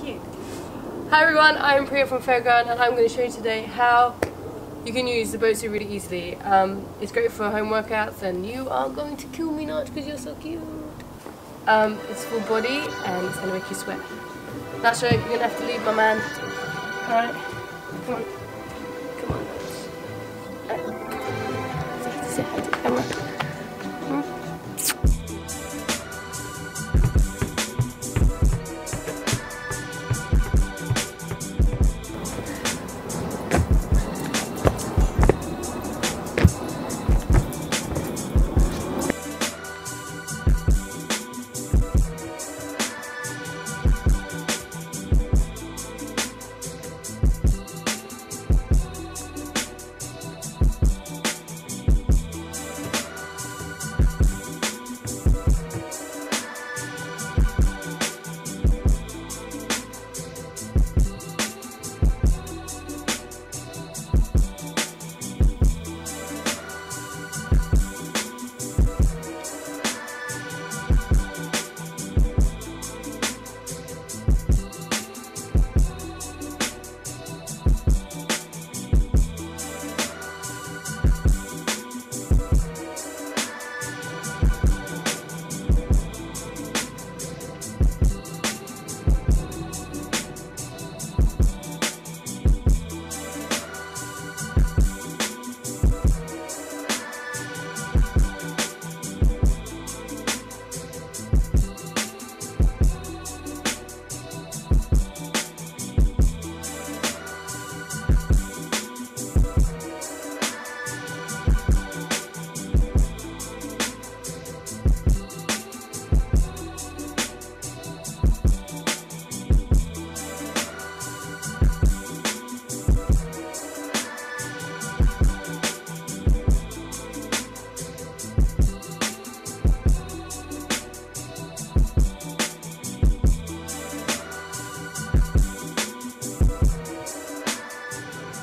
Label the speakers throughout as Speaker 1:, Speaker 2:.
Speaker 1: cute. Hi everyone, I'm Priya from Fairground and I'm going to show you today how you can use the Bosu really easily. Um, it's great for home workouts and you are going to kill me not because you're so cute. Um, it's full body and it's going to make you sweat. Nacho, you're going to have to leave my man. Alright, come on.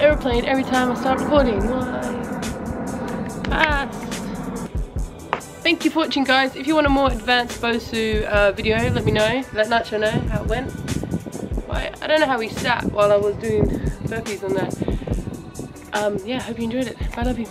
Speaker 1: airplane every time I start recording. Why? Thank you for watching guys. If you want a more advanced Bosu uh, video, let me know. Let Nacho know how it went. Why? I don't know how he sat while I was doing burpees on that. Um, yeah, hope you enjoyed it. Bye, love you.